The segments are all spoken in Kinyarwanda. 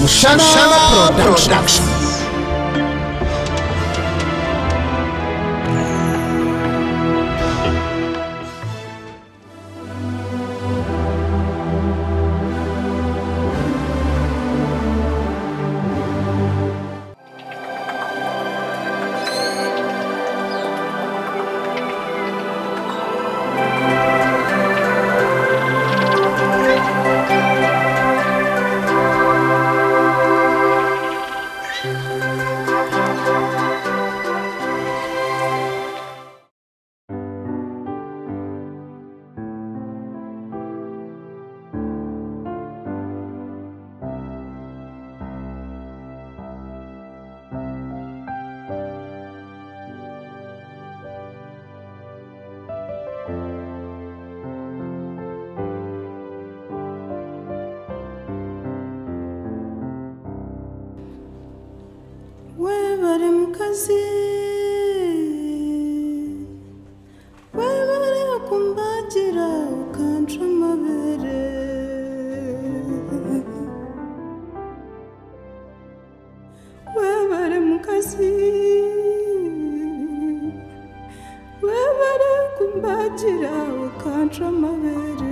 Mushana, Production. Webare kumbagira ukanca amabere.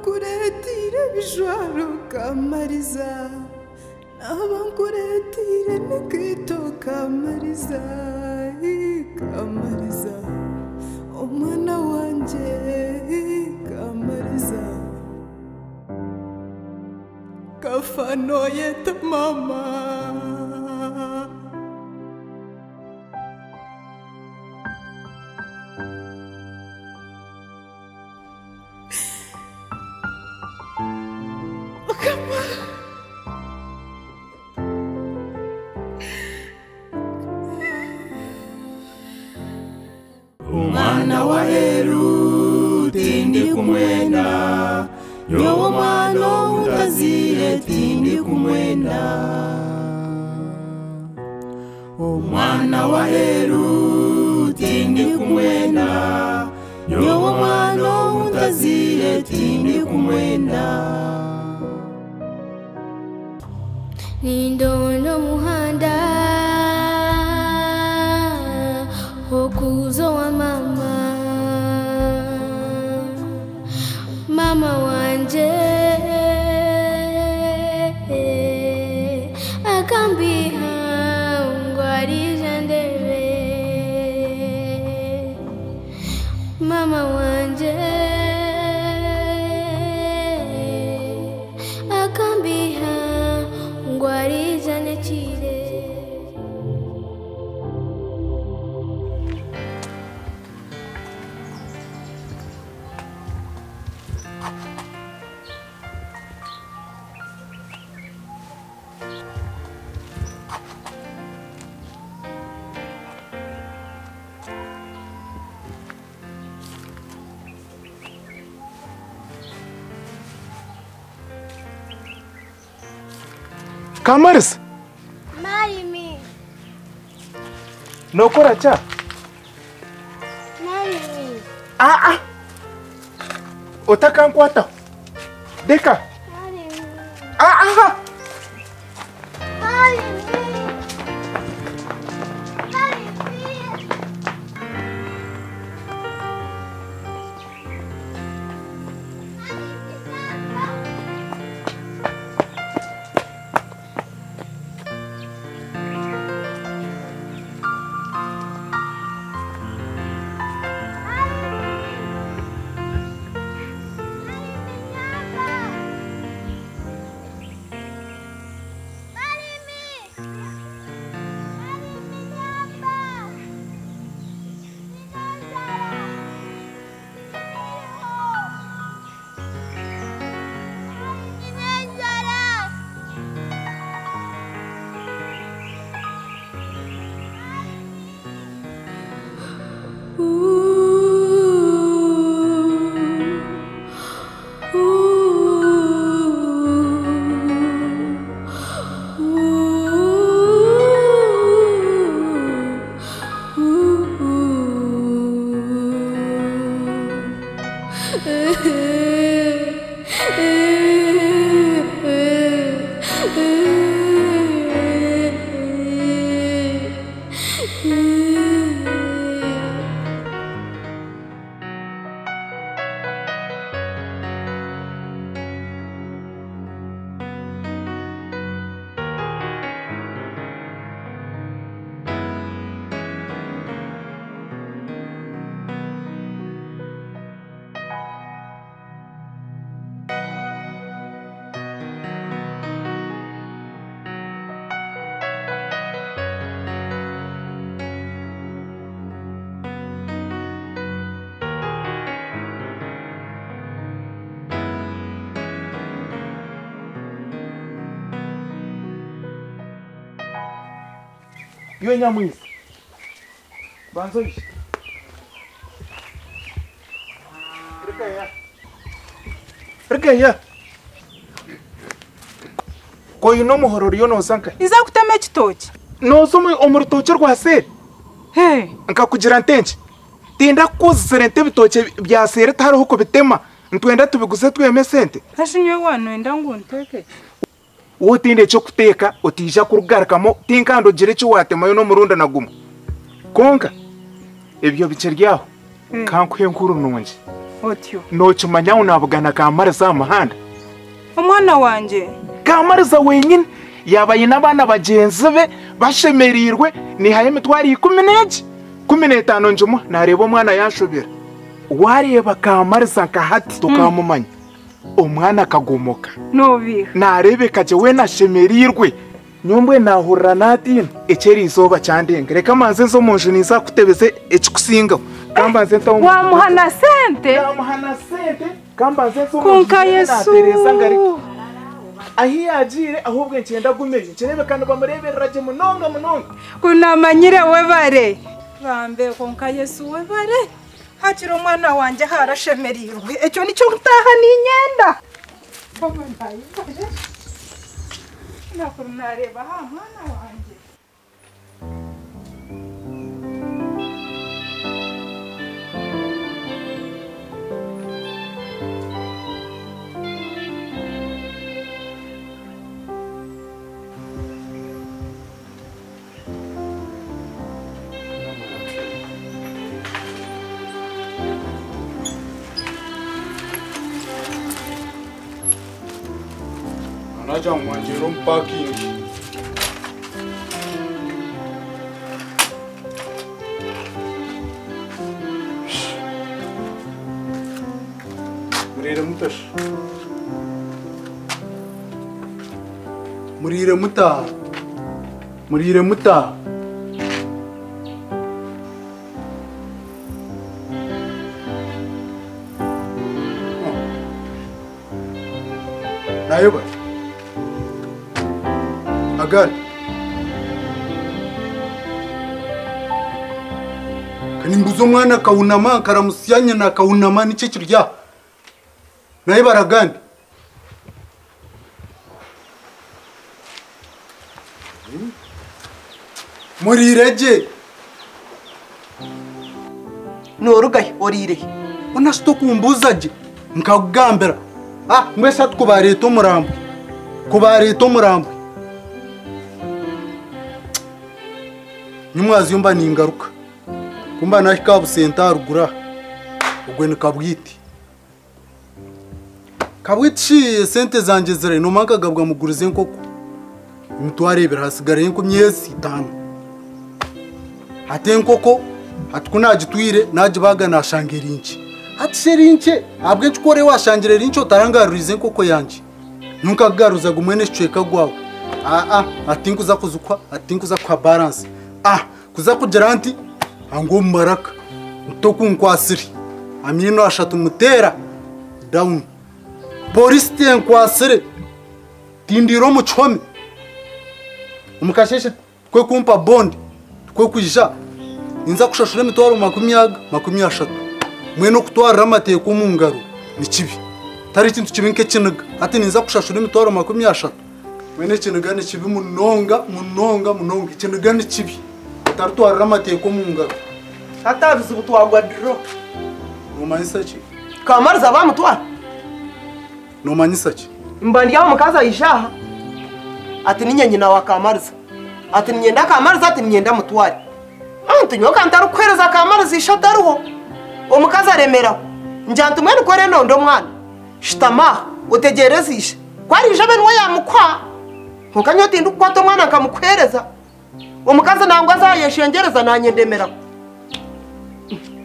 Abankuretire bijwaro kamariza. Abankuretire nikito kamariza. Kamariza. Omwana wanje kamariza. Kafanoyeta mama. Umwana wa heru tindi kumwenda. Nyowo mwana utazire tindi kumwenda. Umwana wa heru tindi kumwenda. Nyowo mwana utazire tindi kumwenda. Nindono muhanda Kamaris. Marry me. No Koracha. Marry me. Ah, ah. Otaka Nkwata. Deka. Marry me. Ah, ah. yo nyamwisi. Banzoishi rikeya koyina omuhoro oriyo noosanka nza kutema ekitookye noosa omu rutookye rwa seeri nkakugira ntenki tinda kukuzisire nti ebitookye bya seeri tihariho kubitema ntwenda tubiguze tweme sente. Ashinyewe wanwenda ngu nteeke wowe utinde ekyokuteeka otiija kurugarukamo tinkandi ogire eki watemayo n'omurundi na gumwe konka ebyo bikiri aho Mm. kankuha enkuru nungi ngu nabugana kamariza aha muhanda. Omwana wanje. Kamariza wenyine yaba yine abaana bagyenzi be bashemereirwe nihayo emitwaro ikumi n'egi kumi n'etaano njumwa nareeba omwana yanshobera wareeba kamariza nka hati tokamumanya omwana akagomoka. Nobiha narebeka gye we nashemereirwe nyombwe nahurira natina. Ekyeri izooba kyandenga reka manze nze omu nju niza kutebeze ekikusingaho kamba nze ntaho wamuhana sente? Yamuhana sente. Kamba nze nze omu kunka nju natereza ngareka ahi yagiire ahubwo nkyenda gumeyo nkirebeka nibamureberera gye munonga munonga. Kunamanyire webare. Bambe konka yesu webare. Hakiri omwana wanje harashemerirwe ekyo nikyo nkutaha ninyenda Oba ndayibare. nakuru nareba ha mwana wanje Anacan mancerum pakin. Murira mutar. Murira muta. Murira oh. ya, muta. Nayubat. Agari kanimbuza umwana akawunama akaramusya nyina akawunama ni cyo kirya naye baragandi murirege norugaye orirehe unasito kumbuza je nkakugambira ah mwese ati kubareta omurambwe kubareta mwazi yo mba ningaruka. Kumba nashi kabusenta harugura ubwo ni kabwiti kabwiti sente zanjye zirari no manka gabwa mugurize nkoko imitware ibiri hasigaraye nko myezi itanu hate nkoko hatuku nagitwire nagibaga nashange rinke hatishe rinke abwe nchikore washangire rinke utarangarurize nkoko yanjye ntunkakugaruzaga umwene shichweka gwawe. Aa ah, ah atinkuza kuzukwa atinkuza kwa balansi ah kuza kugira nti ango maraka utokunkwasiri amino ashatu mutera down. Polisi tenkwasire tindiro muchome. Umukasheshe kwe kumpa bondi kwe kwisha inza kushashura emitwaro makumi aga makumi ashatu. Mwene okutwarira amateeko omu ngaro ni kibi. Tari ekintu kibi nk'ekiniga ati ninza kushashura emitwaro makumi ashatu. Mwene ekiniga ni kibi munonga munonga munonga. Ekiniga ni tari tuwarira mateko mungako hatavizi kutwagwa dro nomanyisa chi? Kamariza vamutwara nomanyisa chi? Mbandi yavo mukazi aishaha ati ninye nyina wa kamariza. Ati ninyenda kamariza ati ninyenda mutware antu ah, nyoka ntarikuhereza kamariza isha tariho omukazi aremeraho nja ntumwe nikore nondo mwana. Shitamaha utegereze isha kwari isha beniwe yamukwa nkokanyoti ndikukwata omwana nkamukuhereza omukazi nangwa azayeshengereza nanyendemeraho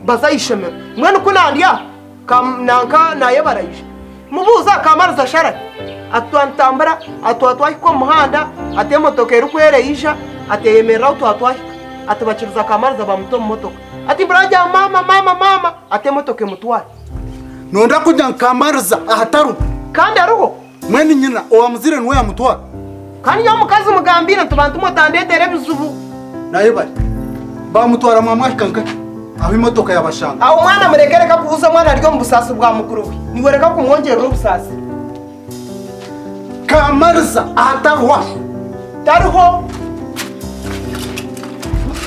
bazayishemera mwene ukunandya nanka naye barayije mubuza kamariza sharaye atwantambara atwatwahika muhanda ate emotoka erikuhereye isha ateyemereraho twatwahika ati bakiriza kamariza bamuta omu motoka. Ati burajya mama mama mama ate emotoka emutware. Nonda kujya nkamariza ahataru. Kandi ariho mwene nyina owamuzire niwe yamutwara kandi iyo omukazi mugambire nti bantu mutandetere ebizibu naye bari bamutwara mwamwahikanga aho imodoka yabashanga. Aho umwana mureke reka kubuza umwana aryo mu busasi bwa mukuru we. Niwe reka kumwongerera ubusasi kamariza ahatarwa tariho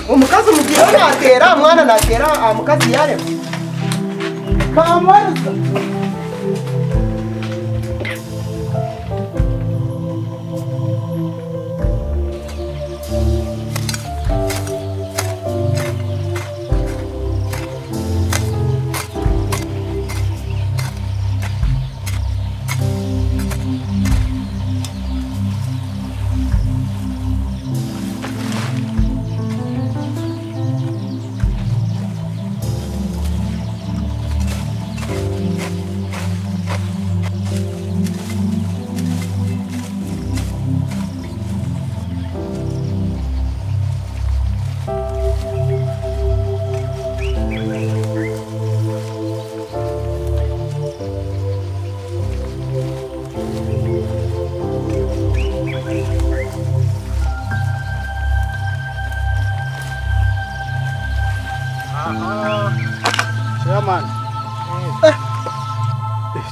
umukazi mugihe natera mwana natera ah, mukazi yarema. Kamariza.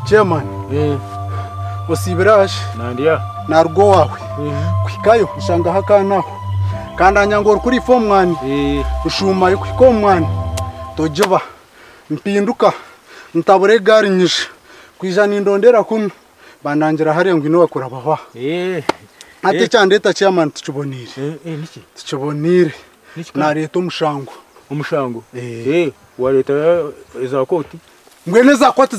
chairman osibiraje eh. narugo wawe. Eh. Kwikayo ushangaho akanaho kandi anyangora kuri ife omwani eh. ushumayo kwika omwani togiba mpinduka. Ntabura egari nyinshi kwija nindondera kuno. Bandangira hariya ngwino bakura bawa ate cyandeta chairman tukibonire tukibonire nareta omushango. Omushango. Wa leta ezakoti ngwene za kwati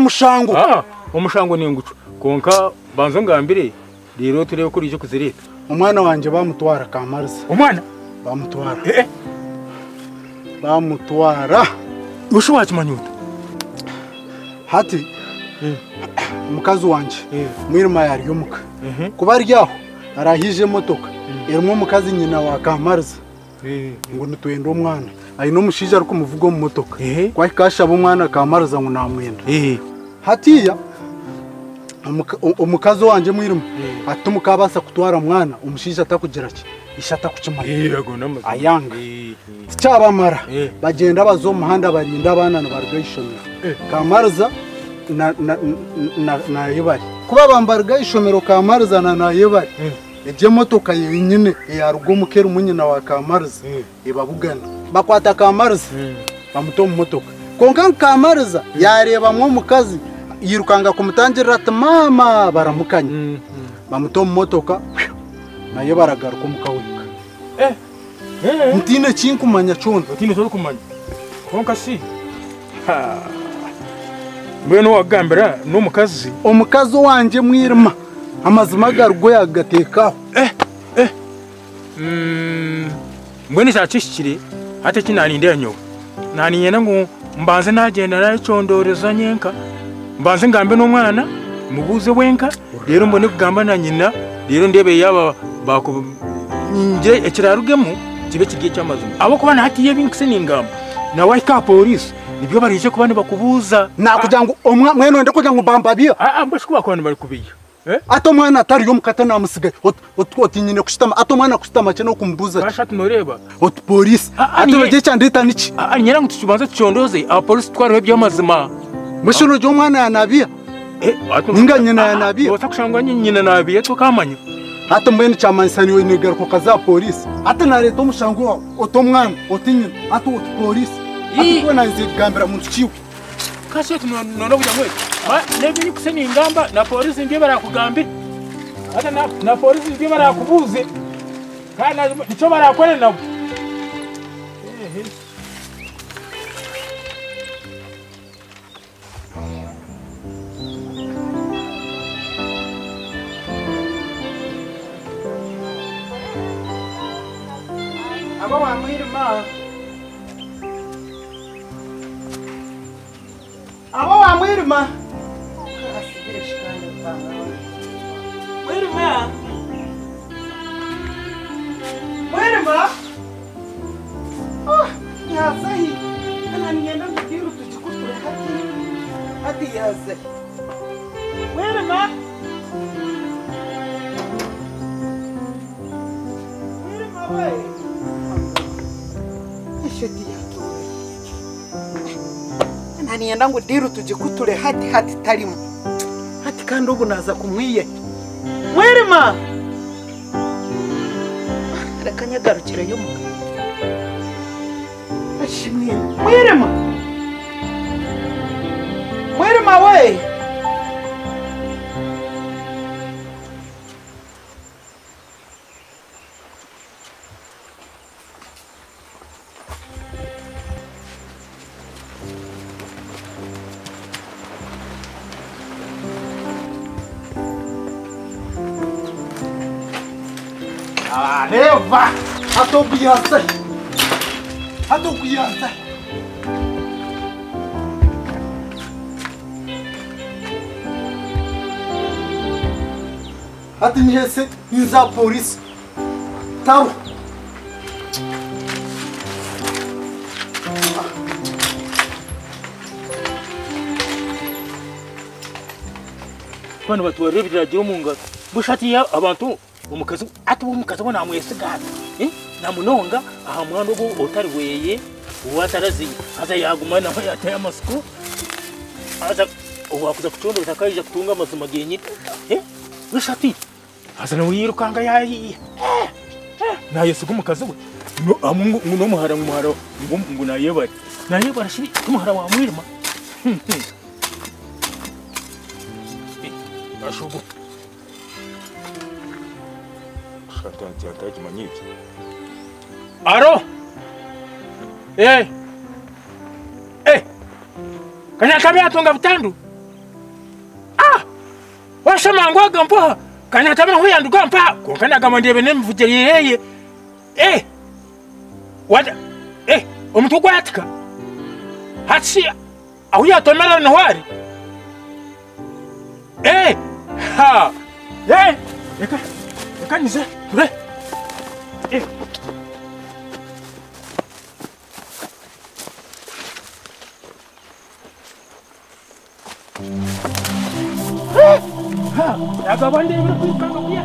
mushango. Ah, umushango ni ngucu. Konka banzo ngambire rero turebe kuri icyo kuzireta umwana wanje bamutwara kamariza. Umwana bamutwara. Eh bamutwara. Ushobora kimanyuta? Hati mukazi wanje Eh. mwirima yaryomuka Mhm. kuba ryaho arahije motoka. Irimo umukazi nyina wa kamariza. Eh. ngo nitwenda umwana ari n'umushija ariko umuvugo mu motoka. Kwahi kashaba umwana kamariza ngo namwenda hatiya umukazi wanje mwirima ati umukabasa kutwara mwana umushija atakugira ki? Isha atakukimara yago namaze. Ayanga. Cyabamara bagenda baza umuhanda barinda abana barwayishomero Eh. kamariza na na na na yebari kuba bambarga ishomero kamariza na na yebari ejye motoka yenyine yarugo mukera umunyina wa kamariza Eh. ibabugana bakwata kamariza Mm. bamuta mu motoka konka kamariza yareba mwo mukazi yirukanga kumutangirira ati mama baramukanya Mm. Mm. bamuta mu motoka na yo baragaruka mukawika Eh. Eh. ntine kinkumanya condo Utini turi kumanya. Konka si. Mbwenu wagambira n'umukazi. omukazi wanje mwirima amazima garwo yagatekaho Mm. Mbwenu cyacishikire ate kinaninda enyovu naninyene ngu mbanze nagenda nayekyondorezanya nyenka? Mbanze ngambe n'omwana mubuuze bwenka? Leero mbone kugamba na nyina leero ndebe yaba bako nje ekirarugemu kibe kiri ekyamazima. Abokuba nahatiyo ebinkise ningamba nawahika aha polisi nibyo barije kuba nibakubuuza nakugira ngu omwa mwene ngu bambabya mbashikuba kuba nibarikubiya Eh? ate omwana atariyo omukata namusigaye oti nyine kushutama ate omwana kushutama kye n'okumbuza kasha tunoreba oti polisi ate bagire kyandeta niki nyera ngu tukibanza tukyondoze abapolisi twariho eby'amazima mbweshino gy'omwana yanabia? Eh, Ninga nyina yanabia? osa kushangwa nyina nabia. Tokamanya ate mbwenu kyamanyisaniwe nigaruka kaza polisi ate nareeta omushango wawe oti omwana oti nyina. Ate oti polisi ate kubona nze kugambira muntu kiwe. kasi yetu nono kuja mwe levi nikuseni ingamba na polisi ndiye barakugambi hata na, na polisi ndiye barakubuze kana nicho barakwele nabo. Agora, a minha. nanienda ngo diru tujikutule hati hati tarimu hati kandi ubu naza kumwiye. Mwerima! Arakanyagarukira yumu. Ashimwe mwerima! Mwerima we! Don't be hostile. Ha don't be hostile. Hadi niyese imza polis. Tamam. bano batwara ebiragiro omu ngaro bushati abantu omukazi ati omukazi we namwesiga ati na munonga aha mwana ogu otarweye owataraziye aza yaguma naho yatayo amasiko haza owakuza kuconda otakaija kutunga amazima genyini weshati aza nawe yirukanga yayiye nayesiga gumukazi we? Nomuhara ah, mumuhara ngu nayebare. Nayebara shiri tumuhara wa mwirima. Hmm, hmm. Eh, ashobo. Shata nti atakimanyiki Aro? Eh. Eh. Kanya tabia tunga vitandu. Ah. Washa mangwa mpoha. Kana tabia huya ndugu mpa. Kukana kama ndiye bene mvujeli yeye. Eh. Wada. Eh. Omuntu kwa atika. Hatsi. Ahuya tomera na wari. Eh. Ha. Eh. Eka. Eka nize. Ture. Eh. Ya, bapak ini kalau dia.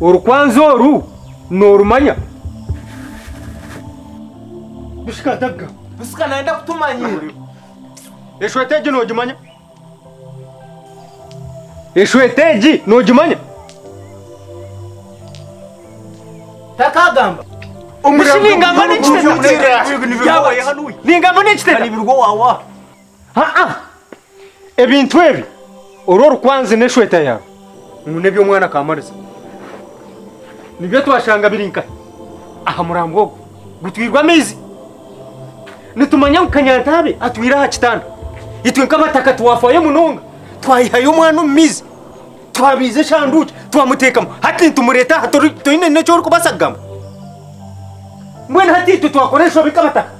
orukwanzi oru norumanya bushika dagga bushika naenda kutumanyira eshwete egi nogimanya. Eshwete egi nogimanya. Takagamba. Ningamba nekitena ebintu ebi olwo orukwanzi n'eshweta yawe ngunebyo omwana kamariza. nibyo twashanga birinka aha murambogo gutwirwa amezi nitumanya kukanyantabe atwira aha kitanda itwe nk'abataka tuwafaye munonga twayihayo umwana omu twabize twabiize eshanduuki twamuteekamu hati nitumureeta aha toine nekyo orikubaasa kugamba mbwene hati itwe twakora eshobe nk'abataka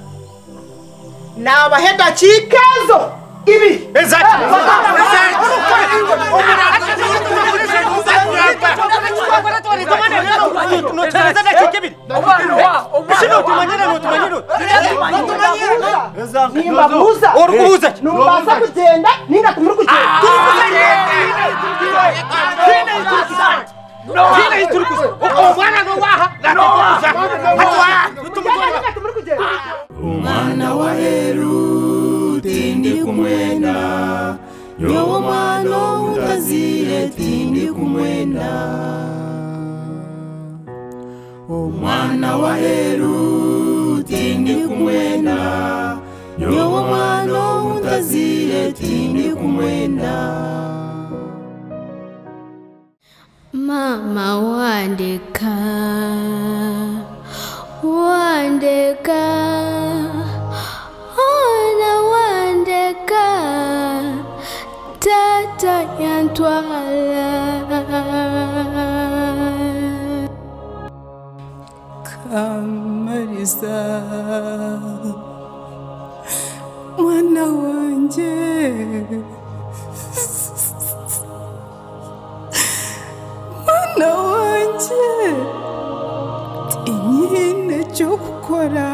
naabaha edakiika ibi ezaki nimbabuza urukubuza. Umwana wa Heru tindi kumwenda. Yo umwana utazire tindi kumwenda omwana wa heru tindi kumwenda. Yowo mwana omutazire tindi kumwenda. Mama wandeka wandeka ona wandeka. Tata yantwala kamariza mwana wanjye mwana wanjye inyine cyo gukora